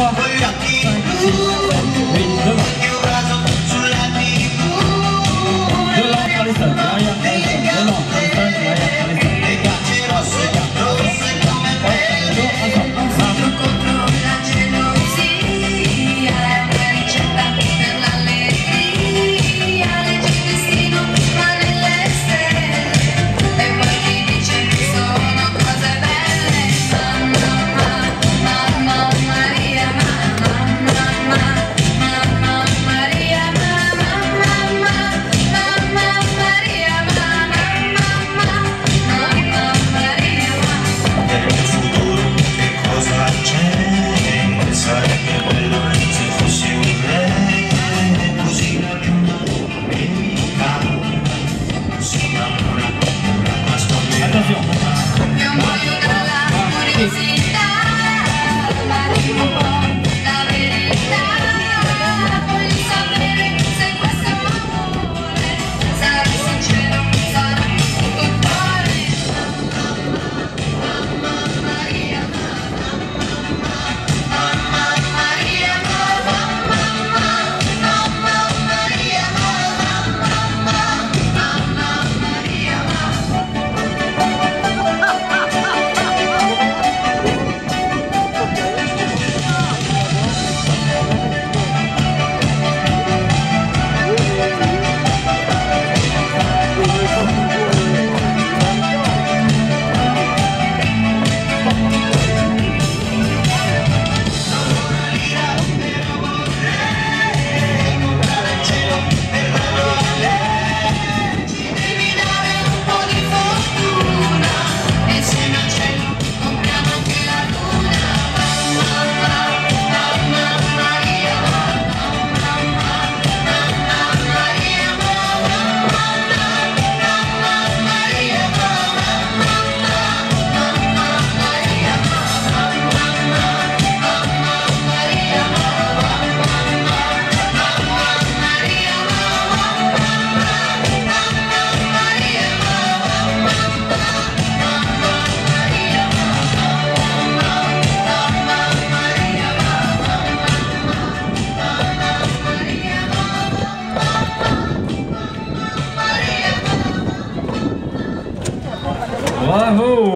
我会让你 Yahoo!